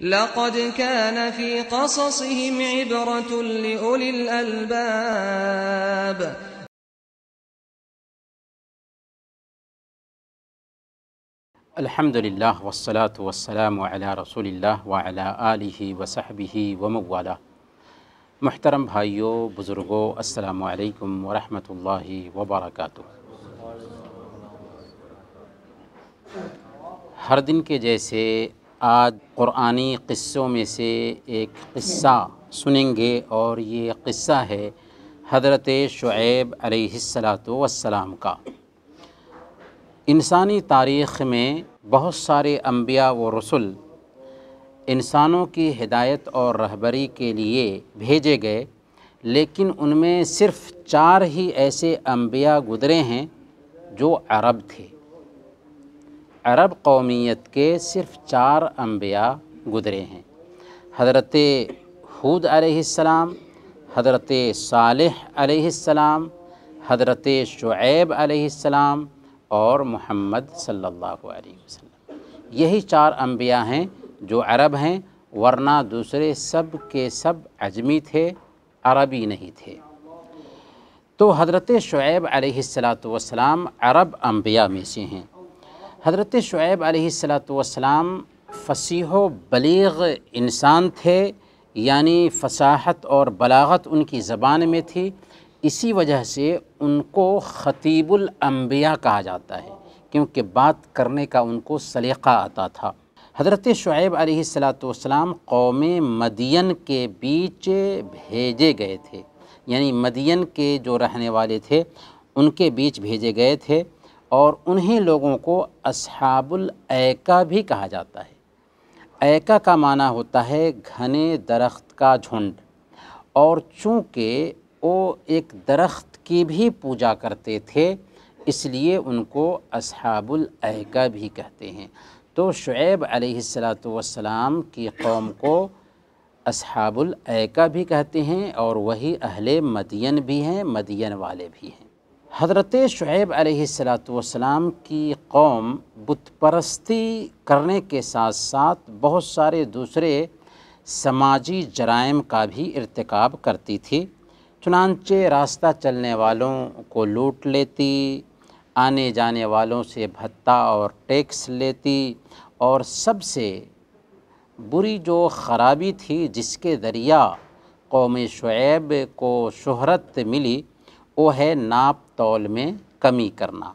لقد كان في قصصهم عبرة لأولي الألباب. الحمد للہ والصلاة والسلام علی رسول اللہ وعلی آلہ وصحبہ وموالا محترم بھائیوں بزرگوں السلام علیکم ورحمۃ اللہ وبرکاتہ. ہر دن کے جیسے آج قرآنی قصوں میں سے ایک قصہ سنیں گے اور یہ قصہ ہے حضرت شعیب علیہ السلاۃ والسلام کا۔ انسانی تاریخ میں بہت سارے انبیاء و رسول انسانوں کی ہدایت اور رہبری کے لیے بھیجے گئے، لیکن ان میں صرف چار ہی ایسے انبیاء گزرے ہیں جو عرب تھے۔ عرب قومیت کے صرف چار انبیاء گزرے ہیں۔ حضرت حود علیہ السلام، حضرت صالح علیہ السلام، حضرت شعیب علیہ السلام اور محمد صلی اللہ علیہ وسلم۔ یہی چار انبیاء ہیں جو عرب ہیں، ورنہ دوسرے سب کے سب عجمی تھے، عربی نہیں تھے۔ تو حضرت شعیب علیہ السلاۃ والسلام عرب انبیاء میں سے ہیں۔ حضرت شعیب علیہ السلاۃ والسلام فصیح و بلیغ انسان تھے یعنی فصاحت اور بلاغت ان کی زبان میں تھی۔ اسی وجہ سے ان کو خطیب الانبیاء کہا جاتا ہے، کیونکہ بات کرنے کا ان کو سلیقہ آتا تھا۔ حضرت شعیب علیہ السلاۃ والسلام قوم مدین کے بیچ بھیجے گئے تھے یعنی مدین کے جو رہنے والے تھے، ان کے بیچ بھیجے گئے تھے۔ اور انہیں لوگوں کو اصحاب العیکہ بھی کہا جاتا ہے۔ ایکا کا معنی ہوتا ہے گھنے درخت کا جھنڈ۔ اور چونکہ وہ ایک درخت کی بھی پوجا کرتے تھے، اس لیے ان کو اصحاب العیکہ بھی کہتے ہیں۔ تو شعیب علیہ السلاۃ والسلام کی قوم کو اصحاب العیکہ بھی کہتے ہیں اور وہی اہل مدین بھی ہیں، مدین والے بھی ہیں۔ حضرت شعیب علیہ السلاۃ والسلام کی قوم بت پرستی کرنے کے ساتھ ساتھ بہت سارے دوسرے سماجی جرائم کا بھی ارتکاب کرتی تھی۔ چنانچہ راستہ چلنے والوں کو لوٹ لیتی، آنے جانے والوں سے بھتہ اور ٹیکس لیتی اور سب سے بری جو خرابی تھی جس کے ذریعہ قوم شعیب کو شہرت ملی وہ ہے ناپ تول میں کمی کرنا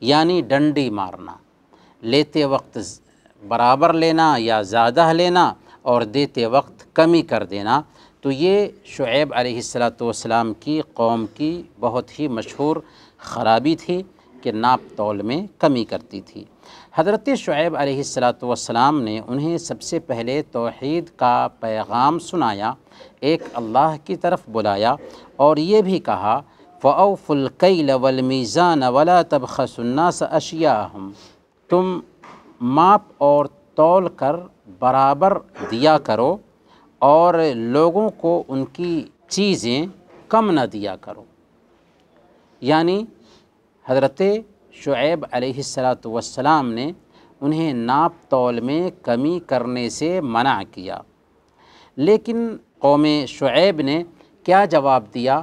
یعنی ڈنڈی مارنا۔ لیتے وقت برابر لینا یا زیادہ لینا اور دیتے وقت کمی کر دینا۔ تو یہ شعیب علیہ السلاۃ والسلام کی قوم کی بہت ہی مشہور خرابی تھی کہ ناپ تول میں کمی کرتی تھی۔ حضرت شعیب علیہ السلاۃ والسلام نے انہیں سب سے پہلے توحید کا پیغام سنایا، ایک اللہ کی طرف بلایا اور یہ بھی کہا فعوف القیل والمیزان ولا تبخس الناس اشیاءہم تم ماپ اور تول کر برابر دیا کرو اور لوگوں کو ان کی چیزیں کم نہ دیا کرو۔ یعنی حضرت شعیب علیہ السلاۃ والسلام نے انہیں ناپ تول میں کمی کرنے سے منع کیا۔ لیکن قوم شعیب نے کیا جواب دیا؟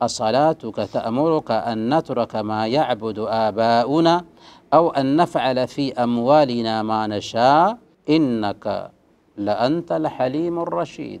أصلاتك تأمرك أن نترك ما يعبد آباؤنا أو أن نفعل في أموالنا ما نشاء إنك لأنت الحليم الرشيد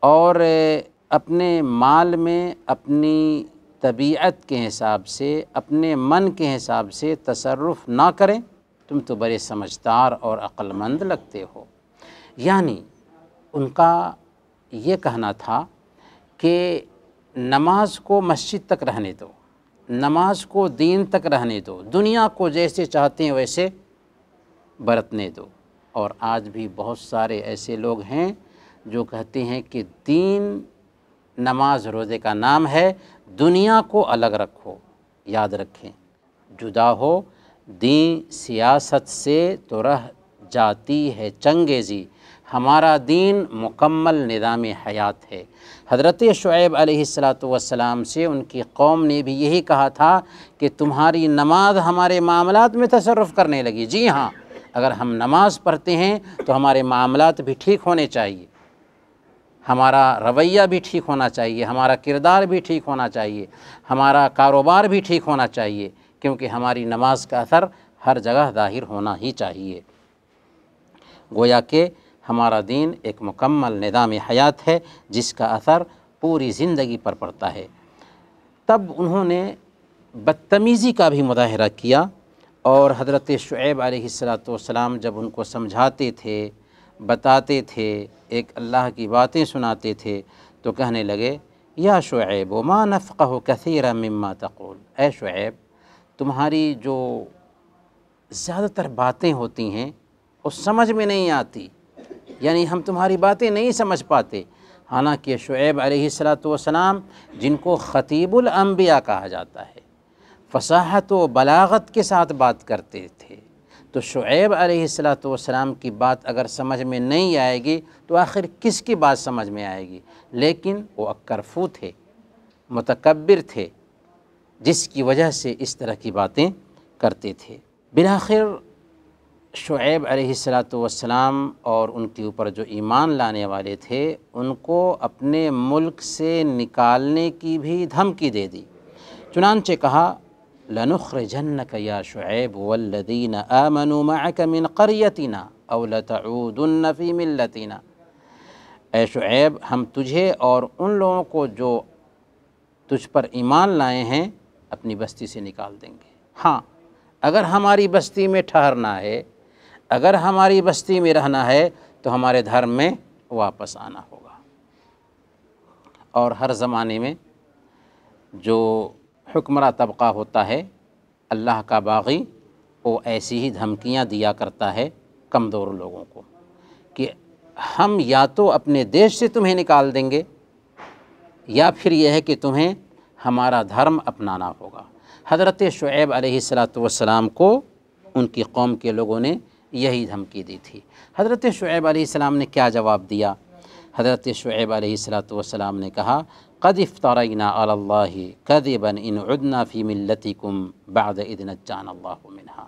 اور اپنے مال میں اپنی طبیعت کے حساب سے، اپنے من کے حساب سے تصرف نہ کریں، تم تو بڑے سمجھدار اور عقل مند لگتے ہو۔ یعنی ان کا یہ کہنا تھا کہ نماز کو مسجد تک رہنے دو، نماز کو دین تک رہنے دو، دنیا کو جیسے چاہتے ہیں ویسے برتنے دو۔ اور آج بھی بہت سارے ایسے لوگ ہیں جو کہتے ہیں کہ دین نماز روزے کا نام ہے، دنیا کو الگ رکھو، یاد رکھیں۔ جدا ہو، دین سیاست سے تو رہ جاتی ہے چنگیزی۔ ہمارا دین مکمل نظام حیات ہے۔ حضرت شعیب علیہ السلاۃ والسلام سے ان کی قوم نے بھی یہی کہا تھا کہ تمہاری نماز ہمارے معاملات میں تصرف کرنے لگی۔ جی ہاں اگر ہم نماز پڑھتے ہیں تو ہمارے معاملات بھی ٹھیک ہونے چاہیے۔ ہمارا رویہ بھی ٹھیک ہونا چاہیے، ہمارا کردار بھی ٹھیک ہونا چاہیے، ہمارا کاروبار بھی ٹھیک ہونا چاہیے، کیونکہ ہماری نماز کا اثر ہر جگہ ظاہر ہونا ہی چاہیے۔ گویا کہ ہمارا دین ایک مکمل نظام حیات ہے، جس کا اثر پوری زندگی پر پڑتا ہے۔ تب انہوں نے بدتمیزی کا بھی مظاہرہ کیا اور حضرت شعیب علیہ السلاۃ والسلام جب ان کو سمجھاتے تھے، بتاتے تھے ایک اللہ کی باتیں سناتے تھے تو کہنے لگے، یا شعیب و ما نفقہ کثیر مما تقول۔ اے شعیب، تمہاری جو زیادہ تر باتیں ہوتی ہیں، وہ سمجھ میں نہیں آتی۔ یعنی ہم تمہاری باتیں نہیں سمجھ پاتے۔ حالانکہ شعیب علیہ السلاۃ والسلام جن کو خطیب الانبیاء کہا جاتا ہے، فصاحت و بلاغت کے ساتھ بات کرتے تھے۔ تو شعیب علیہ السلاۃ والسلام کی بات اگر سمجھ میں نہیں آئے گی تو آخر کس کی بات سمجھ میں آئے گی؟ لیکن وہ اکرفو تھے، متکبر تھے، جس کی وجہ سے اس طرح کی باتیں کرتے تھے۔ بلاخر شعیب علیہ السلاۃ والسلام اور ان کے اوپر جو ایمان لانے والے تھے، ان کو اپنے ملک سے نکالنے کی بھی دھمکی دے دی۔ چنانچہ کہا لنخرجنك يا شعيب والذين آمنوا معك من قريتنا او لتعودن في ملتنا. اے شعیب، ہم تجھے اور ان لوگوں کو جو تجھ پر ایمان لائے ہیں، اپنی بستی سے نکال دیں گے۔ ہاں اگر ہماری بستی میں ٹھہرنا ہے، اگر ہماری بستی میں رہنا ہے، تو ہمارے دھرم میں واپس آنا ہوگا۔ اور ہر زمانے میں جو حکمراں طبقہ ہوتا ہے۔ اللہ کا باغی وہ ایسی ہی دھمکیاں دیا کرتا ہے کمزور لوگوں کو کہ ہم یا تو اپنے دیش سے تمہیں نکال دیں گے یا پھر یہ ہے کہ تمہیں ہمارا دھرم اپنانا ہوگا۔ حضرت شعیب علیہ السلاۃ والسلام کو ان کی قوم کے لوگوں نے یہی دھمکی دی تھی۔ حضرت شعیب علیہ السلام نے کیا جواب دیا؟ حضرت شعیب علیہ السلاۃ والسلام نے کہا، قد افترینہ اللہ قدبً ان عدنا فی ملتکم بعد اذ نجانا اللہ منہا۔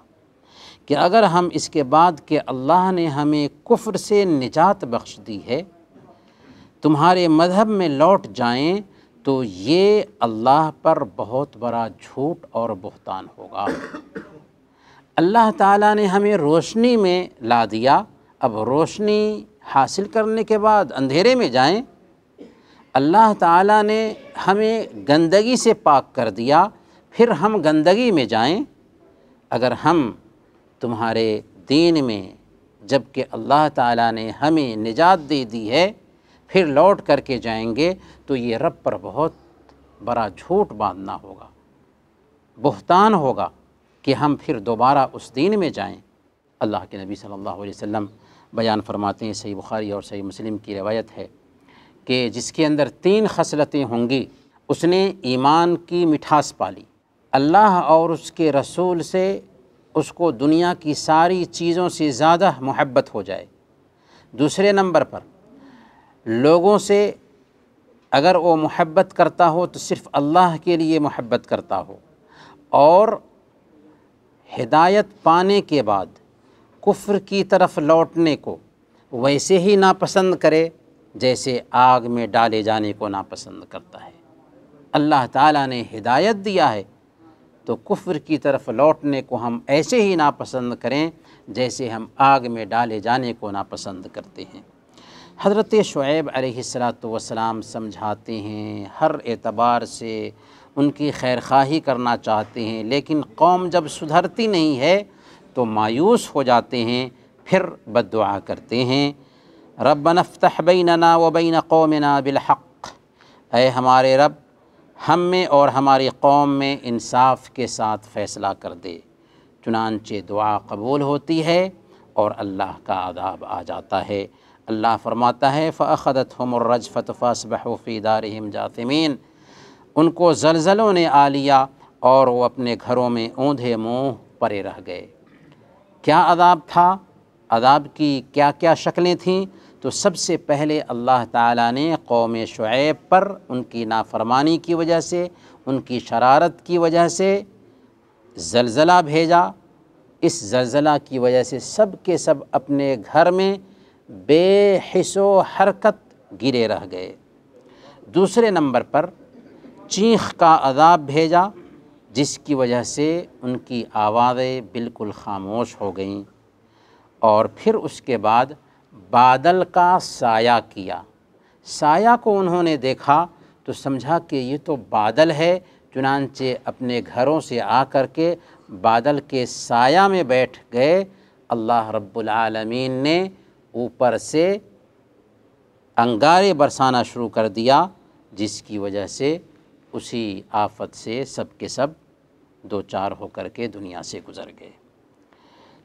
کہ اگر ہم اس کے بعد کہ اللہ نے ہمیں کفر سے نجات بخش دی ہے، تمہارے مذہب میں لوٹ جائیں تو یہ اللہ پر بہت بڑا جھوٹ اور بہتان ہوگا۔ اللہ تعالیٰ نے ہمیں روشنی میں لا دیا۔ اب روشنی حاصل کرنے کے بعد اندھیرے میں جائیں، اللہ تعالیٰ نے ہمیں گندگی سے پاک کر دیا، پھر ہم گندگی میں جائیں۔ اگر ہم تمہارے دین میں جبکہ اللہ تعالیٰ نے ہمیں نجات دے دی ہے، پھر لوٹ کر کے جائیں گے، تو یہ رب پر بہت بڑا جھوٹ باندھنا ہوگا، بہتان ہوگا کہ ہم پھر دوبارہ اس دین میں جائیں۔ اللہ کے نبی صلی اللہ علیہ وسلم بیان فرماتے ہیں، صحیح بخاری اور صحیح مسلم کی روایت ہے کہ جس کے اندر تین خصلتیں ہوں گی، اس نے ایمان کی مٹھاس پالی۔ اللہ اور اس کے رسول سے اس کو دنیا کی ساری چیزوں سے زیادہ محبت ہو جائے۔ دوسرے نمبر پر، لوگوں سے اگر وہ محبت کرتا ہو تو صرف اللہ کے لیے محبت کرتا ہو اور ہدایت پانے کے بعد کفر کی طرف لوٹنے کو ویسے ہی ناپسند کرے، جیسے آگ میں ڈالے جانے کو ناپسند کرتا ہے۔ اللہ تعالیٰ نے ہدایت دیا ہے۔ تو کفر کی طرف لوٹنے کو ہم ایسے ہی ناپسند کریں، جیسے ہم آگ میں ڈالے جانے کو ناپسند کرتے ہیں۔ حضرت شعیب علیہ السلاۃ والسلام سمجھاتے ہیں، ہر اعتبار سے ان کی خیر خواہی کرنا چاہتے ہیں، لیکن قوم جب سدھرتی نہیں ہے تو مایوس ہو جاتے ہیں، پھر بد دعا کرتے ہیں۔ رب نفتح بیننا و بین قومنا بالحق۔ اے ہمارے رب، ہم میں اور ہماری قوم میں انصاف کے ساتھ فیصلہ کر دے۔ چنانچہ دعا قبول ہوتی ہے اور اللہ کا عذاب آ جاتا ہے۔ اللہ فرماتا ہے، فَأَخَذَتْهُمُ الرَّجْفَةُ فَأَصْبَحُوا فِي دَارِهِمْ جَاثِمِينَ۔ ان کو زلزلوں نے آ لیا اور وہ اپنے گھروں میں اوندھے منہ پرے رہ گئے۔ کیا عذاب تھا؟ عذاب کی کیا کیا شکلیں تھیں؟ تو سب سے پہلے اللہ تعالیٰ نے قوم شعیب پر ان کی نافرمانی کی وجہ سے، ان کی شرارت کی وجہ سے زلزلہ بھیجا۔ اس زلزلہ کی وجہ سے سب کے سب اپنے گھر میں بے حس و حرکت گرے رہ گئے۔ دوسرے نمبر پر چینخ کا عذاب بھیجا۔ جس کی وجہ سے ان کی آوازیں بالکل خاموش ہو گئیں اور پھر اس کے بعد بادل کا سایہ کیا۔ سایہ کو انہوں نے دیکھا تو سمجھا کہ یہ تو بادل ہے، چنانچہ اپنے گھروں سے آ کر کے بادل کے سایہ میں بیٹھ گئے۔ اللہ رب العالمین نے اوپر سے انگارے برسانا شروع کر دیا، جس کی وجہ سے اسی آفت سے سب کے سب دو چار ہو کر کے دنیا سے گزر گئے۔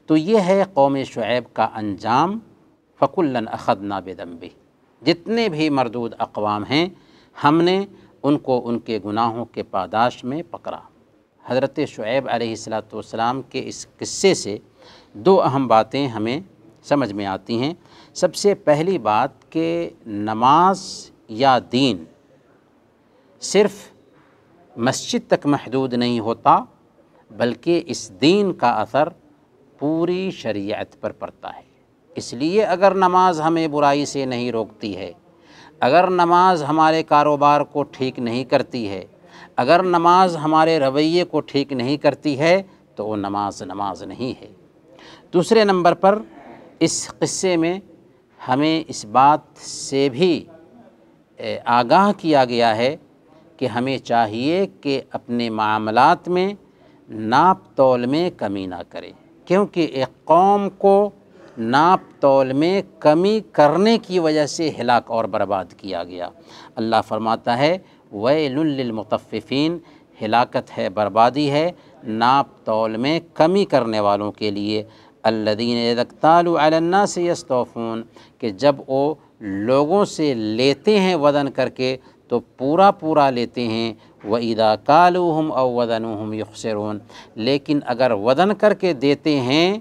تو یہ ہے قوم شعیب کا انجام۔ فقلن اخد ناب جتنے بھی مردود اقوام ہیں، ہم نے ان کو ان کے گناہوں کے پاداش میں پکڑا۔ حضرت شعیب علیہ السلاۃ والسلام کے اس قصے سے دو اہم باتیں ہمیں سمجھ میں آتی ہیں۔ سب سے پہلی بات کہ نماز یا دین صرف مسجد تک محدود نہیں ہوتا، بلکہ اس دین کا اثر پوری شریعت پر پڑتا ہے۔ اس لیے اگر نماز ہمیں برائی سے نہیں روکتی ہے، اگر نماز ہمارے کاروبار کو ٹھیک نہیں کرتی ہے، اگر نماز ہمارے رویے کو ٹھیک نہیں کرتی ہے، تو وہ نماز نماز نہیں ہے۔ دوسرے نمبر پر اس قصے میں ہمیں اس بات سے بھی آگاہ کیا گیا ہے کہ ہمیں چاہیے کہ اپنے معاملات میں ناپ تول میں کمی نہ کرے، کیونکہ ایک قوم کو ناپ تول میں کمی کرنے کی وجہ سے ہلاک اور برباد کیا گیا۔ اللہ فرماتا ہے، ویل للمطففین، ہلاکت ہے، بربادی ہے، ناپ تول میں کمی کرنے والوں کے لیے۔ الدین علی الناس یستوفون، کہ جب وہ لوگوں سے لیتے ہیں وزن کر کے تو پورا پورا لیتے ہیں۔ و ادا کالوہم او وزنہم یخسرون لیکن اگر وزن کر کے دیتے ہیں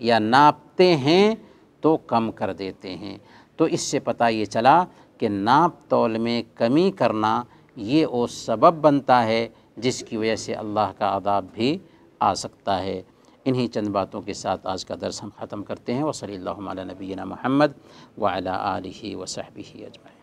یا ناپتے ہیں تو کم کر دیتے ہیں۔ تو اس سے پتہ یہ چلا کہ ناپ تول میں کمی کرنا یہ وہ سبب بنتا ہے جس کی وجہ سے اللہ کا عذاب بھی آ سکتا ہے۔ انہی چند باتوں کے ساتھ آج کا درس ہم ختم کرتے ہیں۔ وہ صلی اللہ علیہ نبینا محمد وعلیٰ علیہ وصحبہ اجمعین۔